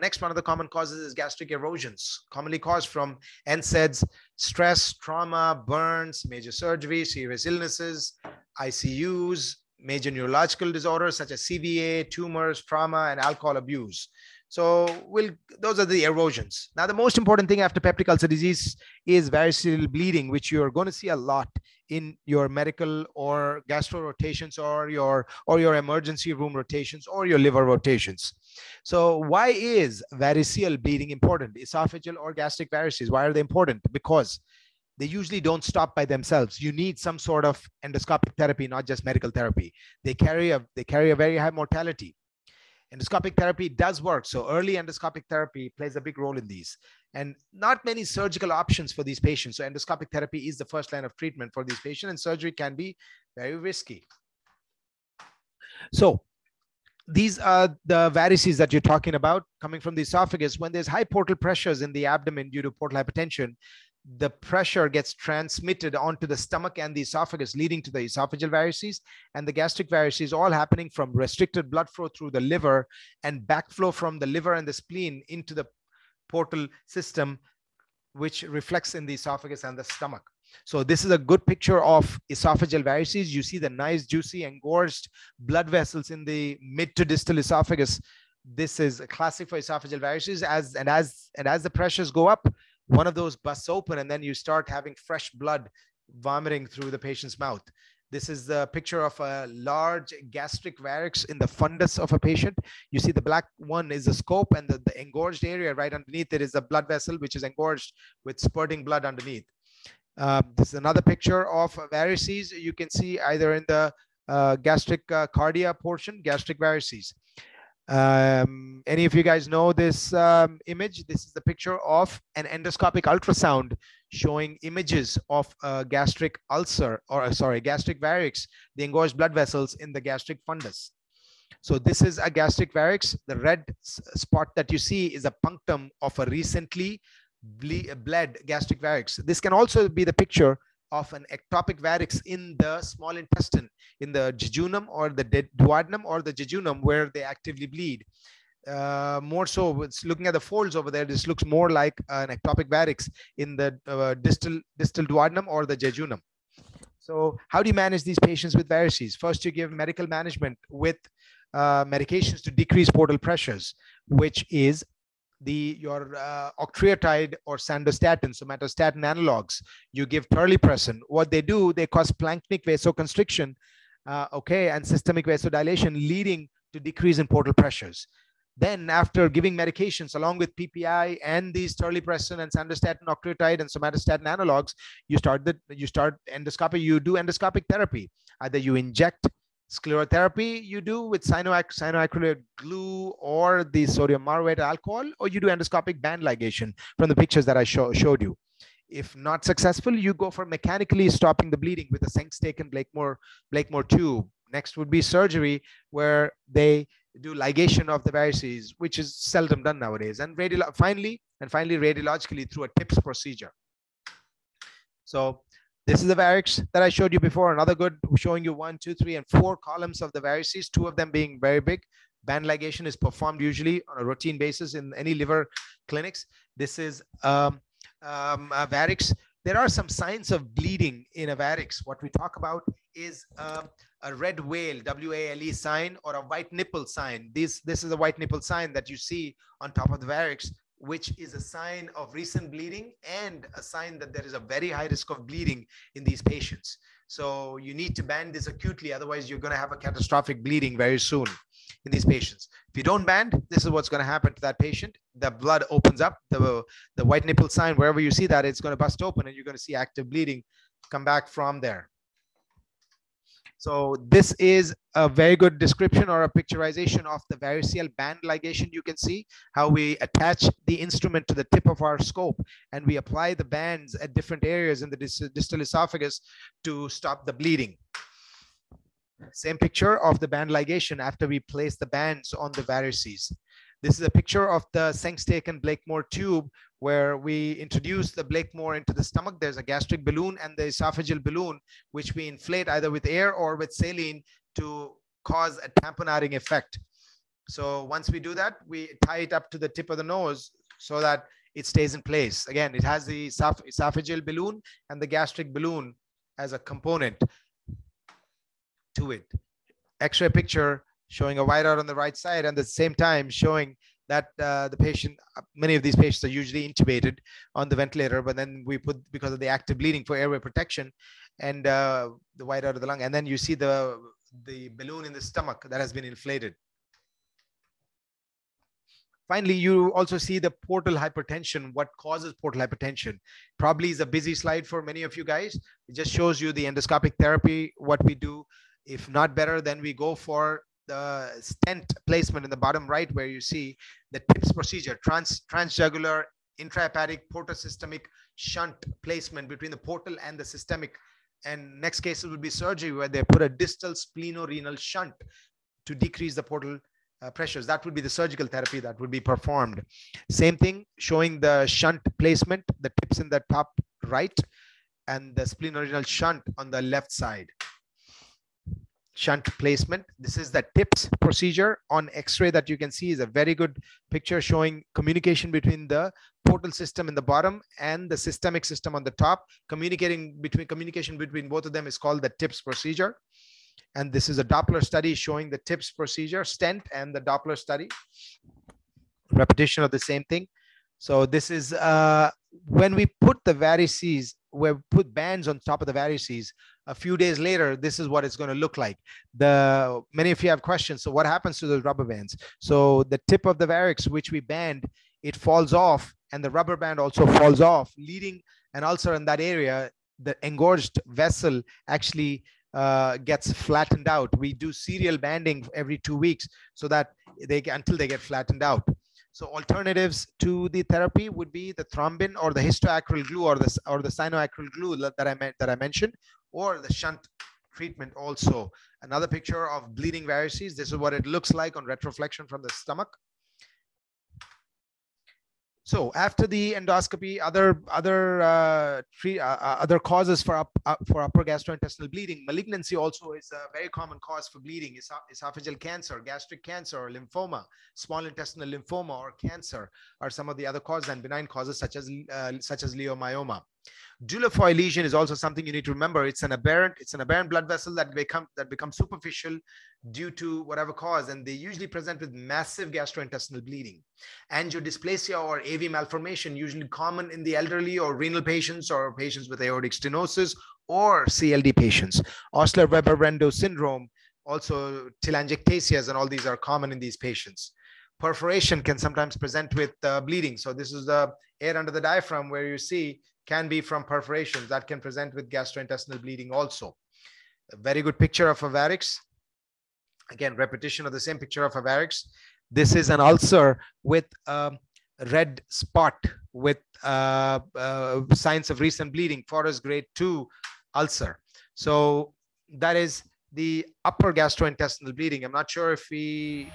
Next one of the common causes is gastric erosions, commonly caused from NSAIDs, stress, trauma, burns, major surgery, serious illnesses, ICUs, major neurological disorders such as CVA, tumors, trauma, and alcohol abuse. So we'll, those are the erosions. Now, the most important thing after peptic ulcer disease is variceal bleeding, which you're going to see a lot in your medical or gastro rotations or your or your emergency room rotations or your liver rotations. So why is variceal bleeding important? Esophageal or gastric varices, why are they important? Because they usually don't stop by themselves. You need some sort of endoscopic therapy, not just medical therapy. They carry a they carry a very high mortality. Endoscopic therapy does work. So early endoscopic therapy plays a big role in these. And not many surgical options for these patients. So endoscopic therapy is the first line of treatment for these patients, and surgery can be very risky. So these are the varices that you're talking about coming from the esophagus. When there's high portal pressures in the abdomen due to portal hypertension, the pressure gets transmitted onto the stomach and the esophagus, leading to the esophageal varices and the gastric varices, all happening from restricted blood flow through the liver and backflow from the liver and the spleen into the portal system, which reflects in the esophagus and the stomach. So this is a good picture of esophageal varices. You see the nice, juicy, engorged blood vessels in the mid to distal esophagus. This is a classic for esophageal varices. As and as and as the pressures go up, one of those busts open and then you start having fresh blood vomiting through the patient's mouth. This is the picture of a large gastric varix in the fundus of a patient. You see the black one is the scope and the, the engorged area right underneath it is a blood vessel, which is engorged with spurting blood underneath. Uh, this is another picture of varices. You can see either in the uh, gastric uh, cardia portion, gastric varices. Um, any of you guys know this um, image? This is the picture of an endoscopic ultrasound showing images of gastric ulcer or uh, sorry, gastric varix, the engorged blood vessels in the gastric fundus. So this is a gastric varix. The red spot that you see is a punctum of a recently ble bled gastric varix. This can also be the picture of an ectopic varix in the small intestine, in the jejunum or the duodenum or the jejunum where they actively bleed. Uh, more so, it's looking at the folds over there. This looks more like an ectopic varix in the uh, distal distal duodenum or the jejunum. So, how do you manage these patients with varices? First, you give medical management with uh, medications to decrease portal pressures, which is the your uh, octreotide or sandostatin, somatostatin analogs. You give terlipressin. What they do, they cause splanchnic vasoconstriction, uh, okay, and systemic vasodilation, leading to decrease in portal pressures. Then, after giving medications along with PPI and these terlipressin and sandostatin, octreotide, and somatostatin analogs, you start the you start endoscopy. You do endoscopic therapy. Either you inject sclerotherapy you do with cyanoac cyanoacrylate glue or the sodium morrhuate alcohol, or you do endoscopic band ligation from the pictures that I show, showed you. If not successful, you go for mechanically stopping the bleeding with a Sengstaken Blakemore, Blakemore tube. Next would be surgery, where they do ligation of the varices, which is seldom done nowadays. And finally, and finally radiologically through a TIPS procedure. So this is the varix that I showed you before. Another good showing you one, two, three, and four columns of the varices, two of them being very big. Band ligation is performed usually on a routine basis in any liver clinics. This is um, um, a varix. There are some signs of bleeding in a varix. What we talk about is um, a red wale, W-A-L-E sign, or a white nipple sign. This, this is a white nipple sign that you see on top of the varix which is a sign of recent bleeding and a sign that there is a very high risk of bleeding in these patients. So you need to band this acutely, otherwise you're going to have a catastrophic bleeding very soon in these patients. If you don't band, this is what's going to happen to that patient. The blood opens up, the, the white nipple sign, wherever you see that, it's going to bust open and you're going to see active bleeding come back from there. So this is a very good description or a picturization of the variceal band ligation. You can see how we attach the instrument to the tip of our scope and we apply the bands at different areas in the distal esophagus to stop the bleeding. Same picture of the band ligation after we place the bands on the varices. This is a picture of the Sengstaken Blakemore tube where we introduce the Blakemore into the stomach. There's a gastric balloon and the esophageal balloon, which we inflate either with air or with saline to cause a tamponading effect. So once we do that, we tie it up to the tip of the nose so that it stays in place. Again, it has the esophageal balloon and the gastric balloon as a component to it. X-ray picture showing a whiteout on the right side and at the same time showing that uh, the patient, uh, many of these patients are usually intubated on the ventilator, but then we put because of the active bleeding for airway protection and uh, the whiteout of the lung. And then you see the, the balloon in the stomach that has been inflated. Finally, you also see the portal hypertension, what causes portal hypertension. Probably is a busy slide for many of you guys. It just shows you the endoscopic therapy, what we do. If not better, then we go for the stent placement in the bottom right where you see the TIPS procedure, trans, transjugular intrahepatic portosystemic shunt placement between the portal and the systemic. And next cases would be surgery where they put a distal splenorenal shunt to decrease the portal uh, pressures. That would be the surgical therapy that would be performed. Same thing, showing the shunt placement, the tips in the top right and the splenorenal shunt on the left side shunt placement. This is the TIPS procedure on X-ray that you can see is a very good picture showing communication between the portal system in the bottom and the systemic system on the top. Communicating between communication between both of them is called the TIPS procedure. And this is a Doppler study showing the TIPS procedure, stent and the Doppler study. Repetition of the same thing. So this is uh, when we put the varices, we put bands on top of the varices, a few days later, this is what it's going to look like. The many of you have questions. So what happens to those rubber bands? So the tip of the varix, which we band, it falls off and the rubber band also falls off, leading an ulcer in that area. The engorged vessel actually uh, gets flattened out. We do serial banding every two weeks so that they until they get flattened out. So alternatives to the therapy would be the thrombin or the histoacryl glue or the or the cyanoacryl glue that I that I mentioned, or the shunt treatment also. Another picture of bleeding varices. This is what it looks like on retroflexion from the stomach. So after the endoscopy, other other uh, uh, uh, other causes for up, uh, for upper gastrointestinal bleeding, malignancy also is a very common cause for bleeding. esophageal cancer, gastric cancer, or lymphoma, small intestinal lymphoma, or cancer are some of the other causes and benign causes such as uh, such as leiomyoma. Dieulafoy lesion is also something you need to remember. It's an aberrant, it's an aberrant blood vessel that become that becomes superficial due to whatever cause, and they usually present with massive gastrointestinal bleeding. Angiodysplasia or AV malformation, usually common in the elderly or renal patients or patients with aortic stenosis or CLD patients. Osler-Weber-Rendu syndrome, also telangiectasias, and all these are common in these patients perforation can sometimes present with uh, bleeding. So this is the air under the diaphragm where you see can be from perforations that can present with gastrointestinal bleeding also. A very good picture of a varix. Again, repetition of the same picture of a varix. This is an ulcer with a red spot with uh, uh, signs of recent bleeding, Forrest grade 2 ulcer. So that is the upper gastrointestinal bleeding. I'm not sure if we